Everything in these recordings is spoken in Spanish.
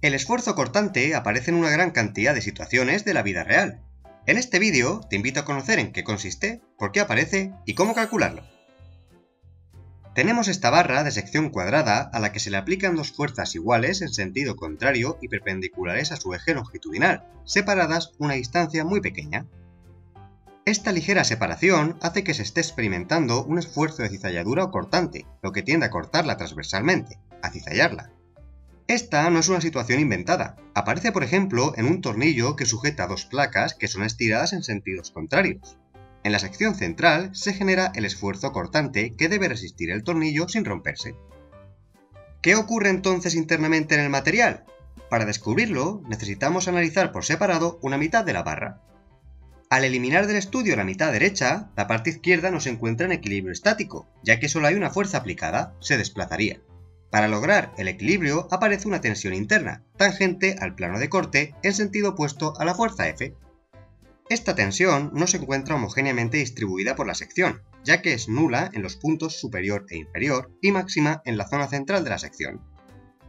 El esfuerzo cortante aparece en una gran cantidad de situaciones de la vida real. En este vídeo te invito a conocer en qué consiste, por qué aparece y cómo calcularlo. Tenemos esta barra de sección cuadrada a la que se le aplican dos fuerzas iguales en sentido contrario y perpendiculares a su eje longitudinal, separadas una distancia muy pequeña. Esta ligera separación hace que se esté experimentando un esfuerzo de cizalladura o cortante, lo que tiende a cortarla transversalmente, a cizallarla. Esta no es una situación inventada. Aparece, por ejemplo, en un tornillo que sujeta dos placas que son estiradas en sentidos contrarios. En la sección central se genera el esfuerzo cortante que debe resistir el tornillo sin romperse. ¿Qué ocurre entonces internamente en el material? Para descubrirlo, necesitamos analizar por separado una mitad de la barra. Al eliminar del estudio la mitad derecha, la parte izquierda no se encuentra en equilibrio estático, ya que solo hay una fuerza aplicada, se desplazaría. Para lograr el equilibrio aparece una tensión interna, tangente al plano de corte en sentido opuesto a la fuerza F. Esta tensión no se encuentra homogéneamente distribuida por la sección, ya que es nula en los puntos superior e inferior y máxima en la zona central de la sección.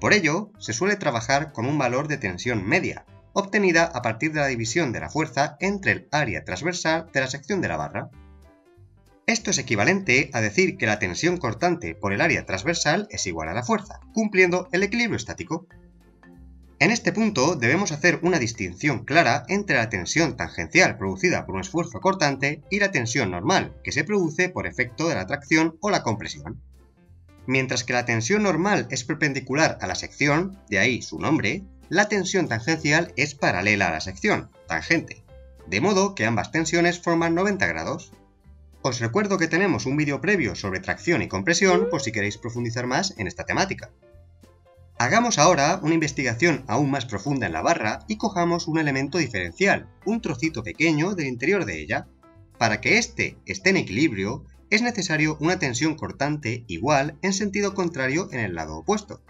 Por ello, se suele trabajar con un valor de tensión media, obtenida a partir de la división de la fuerza entre el área transversal de la sección de la barra. Esto es equivalente a decir que la tensión cortante por el área transversal es igual a la fuerza, cumpliendo el equilibrio estático. En este punto debemos hacer una distinción clara entre la tensión tangencial producida por un esfuerzo cortante y la tensión normal, que se produce por efecto de la tracción o la compresión. Mientras que la tensión normal es perpendicular a la sección, de ahí su nombre, la tensión tangencial es paralela a la sección, tangente, de modo que ambas tensiones forman 90 grados. Os recuerdo que tenemos un vídeo previo sobre tracción y compresión por si queréis profundizar más en esta temática. Hagamos ahora una investigación aún más profunda en la barra y cojamos un elemento diferencial, un trocito pequeño del interior de ella. Para que éste esté en equilibrio, es necesario una tensión cortante igual en sentido contrario en el lado opuesto.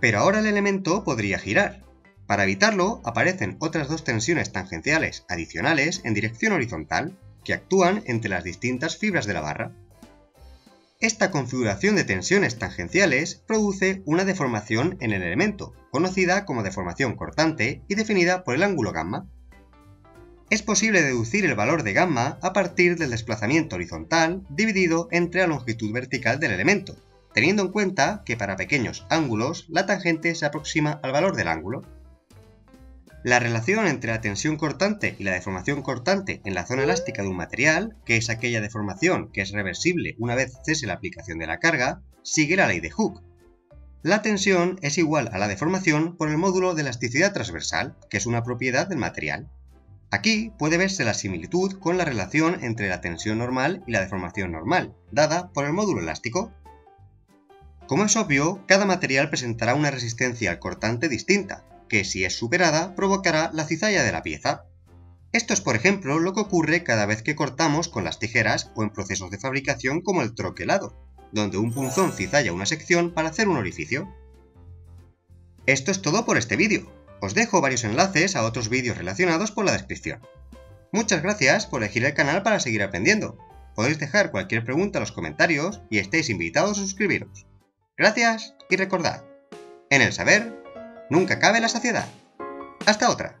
Pero ahora el elemento podría girar. Para evitarlo, aparecen otras dos tensiones tangenciales adicionales en dirección horizontal, que actúan entre las distintas fibras de la barra. Esta configuración de tensiones tangenciales produce una deformación en el elemento, conocida como deformación cortante y definida por el ángulo gamma. Es posible deducir el valor de gamma a partir del desplazamiento horizontal dividido entre la longitud vertical del elemento, teniendo en cuenta que para pequeños ángulos la tangente se aproxima al valor del ángulo. La relación entre la tensión cortante y la deformación cortante en la zona elástica de un material, que es aquella deformación que es reversible una vez cese la aplicación de la carga, sigue la ley de Hooke. La tensión es igual a la deformación por el módulo de elasticidad transversal, que es una propiedad del material. Aquí puede verse la similitud con la relación entre la tensión normal y la deformación normal, dada por el módulo elástico. Como es obvio, cada material presentará una resistencia al cortante distinta, que si es superada provocará la cizalla de la pieza. Esto es por ejemplo lo que ocurre cada vez que cortamos con las tijeras o en procesos de fabricación como el troquelado, donde un punzón cizalla una sección para hacer un orificio. Esto es todo por este vídeo. Os dejo varios enlaces a otros vídeos relacionados por la descripción. Muchas gracias por elegir el canal para seguir aprendiendo. Podéis dejar cualquier pregunta en los comentarios y estáis invitados a suscribiros. Gracias y recordad, en el saber nunca cabe la saciedad. Hasta otra.